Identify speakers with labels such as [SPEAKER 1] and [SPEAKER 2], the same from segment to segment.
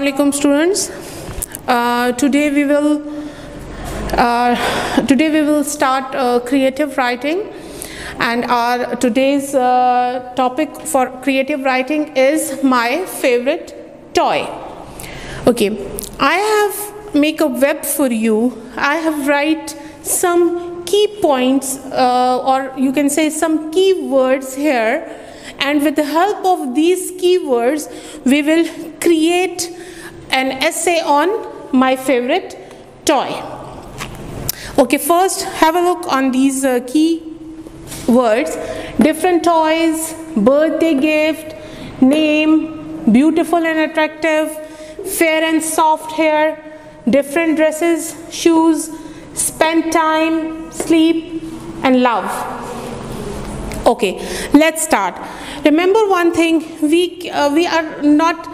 [SPEAKER 1] Assalamualaikum students. Uh, today we will uh, today we will start uh, creative writing and our today's uh, topic for creative writing is my favorite toy. Okay, I have make a web for you. I have write some key points uh, or you can say some key words here and with the help of these keywords we will create an essay on my favorite toy. Okay first have a look on these uh, key words. Different toys birthday gift name beautiful and attractive fair and soft hair different dresses shoes spend time sleep and love. Okay let's start. Remember one thing we uh, we are not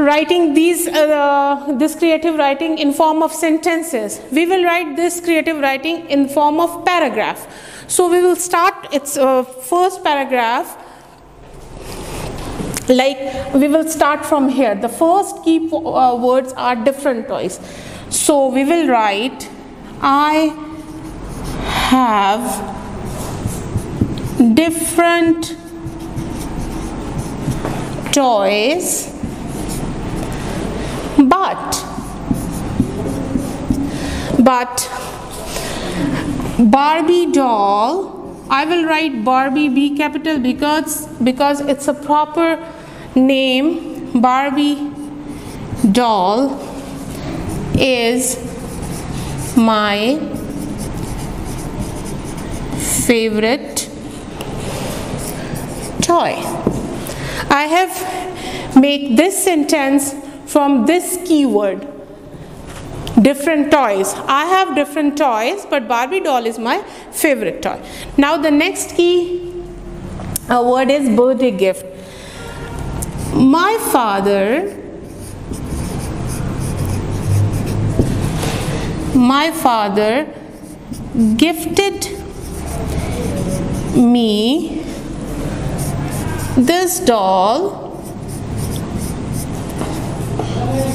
[SPEAKER 1] writing these uh, this creative writing in form of sentences. We will write this creative writing in form of paragraph. So we will start its uh, first paragraph like we will start from here. The first key uh, words are different toys. So we will write i have different toys but but Barbie doll I will write Barbie B capital because because it's a proper name. Barbie doll is my favorite toy. I have make this sentence from this keyword different toys. I have different toys but barbie doll is my favorite toy. Now the next key uh, word is birthday gift. My father my father gifted me this doll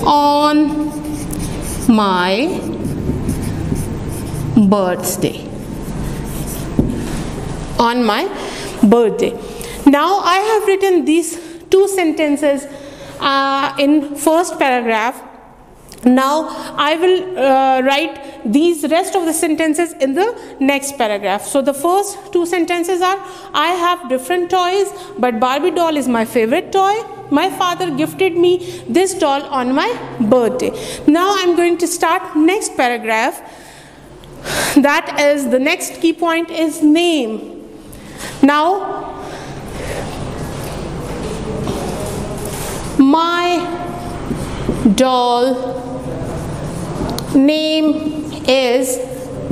[SPEAKER 1] on my birthday. On my birthday. Now i have written these two sentences uh, in first paragraph now i will uh, write these rest of the sentences in the next paragraph. So the first two sentences are i have different toys but barbie doll is my favorite toy. My father gifted me this doll on my birthday. Now i'm going to start next paragraph. That is the next key point is name. Now my doll name is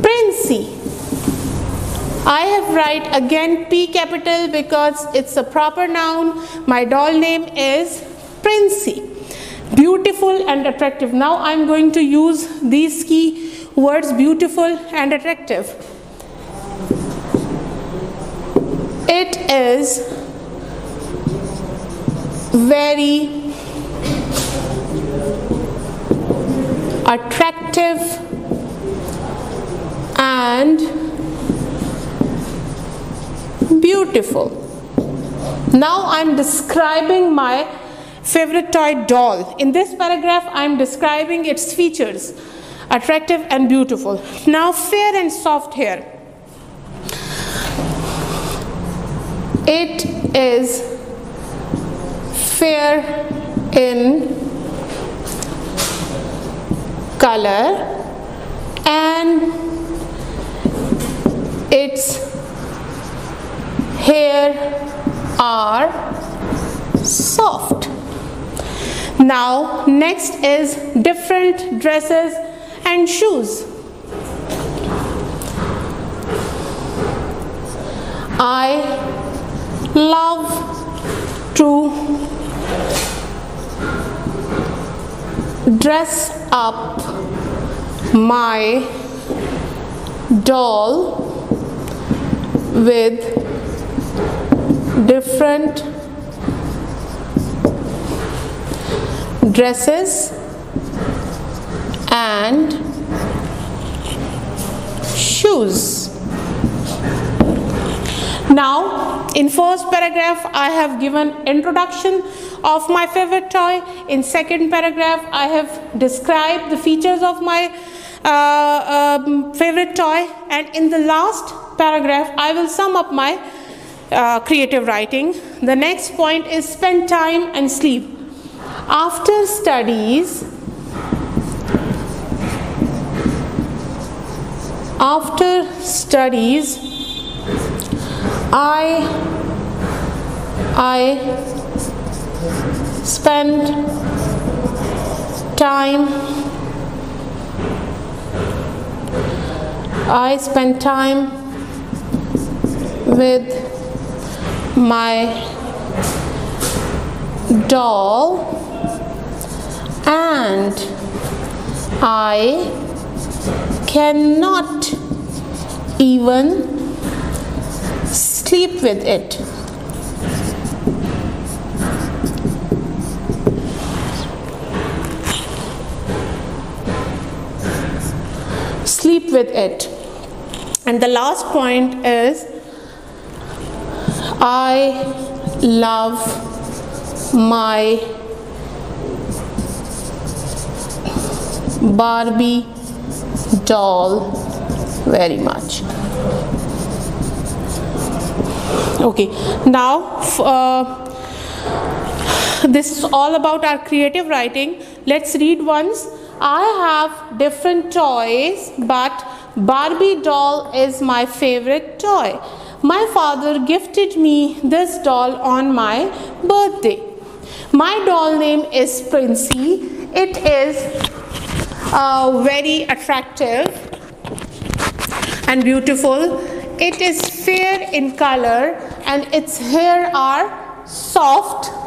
[SPEAKER 1] Princey. I have write again P capital because it's a proper noun. My doll name is Princey. Beautiful and attractive. Now I'm going to use these key words beautiful and attractive. It is very attractive and beautiful. Now I'm describing my favorite toy doll. In this paragraph, I'm describing its features attractive and beautiful. Now, fair and soft hair. It is fair in color and its hair are soft. Now next is different dresses and shoes. I love to dress up my doll with different dresses and shoes. Now, in first paragraph, I have given introduction of my favorite toy. In second paragraph, I have described the features of my um, favorite toy. And in the last paragraph, I will sum up my uh, creative writing. The next point is spend time and sleep. After studies, after studies, I I spend time I spend time with my doll and I cannot even sleep with it. With it. And the last point is I love my Barbie doll very much. Okay now uh, this is all about our creative writing. Let's read once i have different toys but barbie doll is my favorite toy. My father gifted me this doll on my birthday. My doll name is princey. It is uh, very attractive and beautiful. It is fair in color and its hair are soft.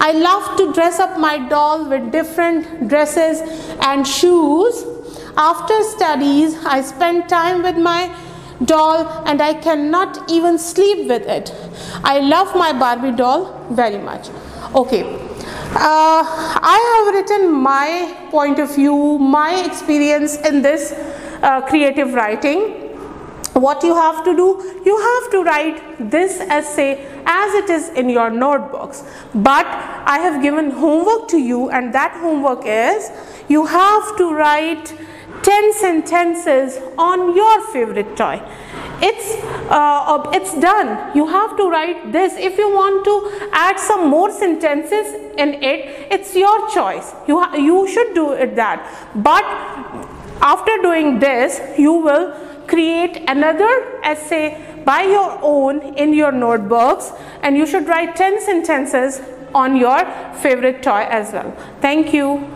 [SPEAKER 1] I love to dress up my doll with different dresses and shoes. After studies, I spend time with my doll and I cannot even sleep with it. I love my Barbie doll very much. Okay. Uh, I have written my point of view, my experience in this uh, creative writing what you have to do you have to write this essay as it is in your notebooks. But i have given homework to you and that homework is you have to write 10 sentences on your favorite toy. It's uh, it's done. You have to write this. If you want to add some more sentences in it it's your choice. You you should do it that. But after doing this you will create another essay by your own in your notebooks and you should write 10 sentences on your favorite toy as well. Thank you.